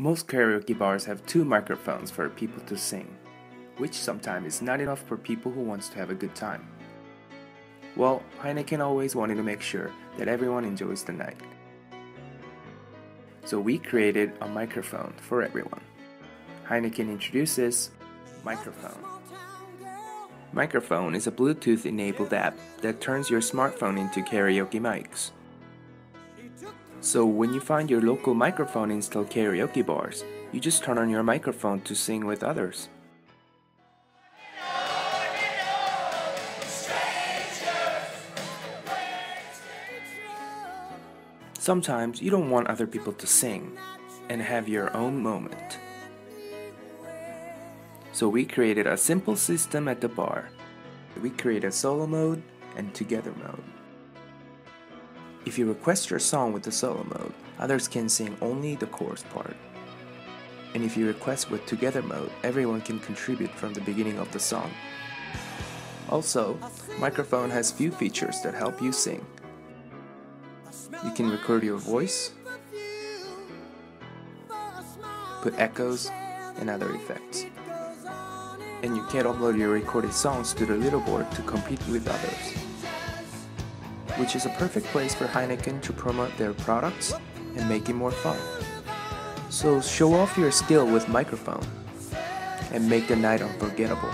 Most karaoke bars have two microphones for people to sing, which sometimes is not enough for people who wants to have a good time. Well, Heineken always wanted to make sure that everyone enjoys the night. So we created a microphone for everyone. Heineken introduces Mycrophone. Mycrophone is a Bluetooth enabled app that turns your smartphone into karaoke mics. So when you find your local microphone installed karaoke bars, you just turn on your microphone to sing with others. Sometimes you don't want other people to sing and have your own moment. So we created a simple system at the bar. We created a solo mode and together mode. If you request your song with the solo mode, others can sing only the chorus part. And if you request with together mode, everyone can contribute from the beginning of the song. Also, Mycrophone has few features that help you sing. You can record your voice, put echoes, and other effects. And you can upload your recorded songs to the leaderboard to compete with others which is a perfect place for Heineken to promote their products and make it more fun. So show off your skill with Mycrophone and make the night unforgettable.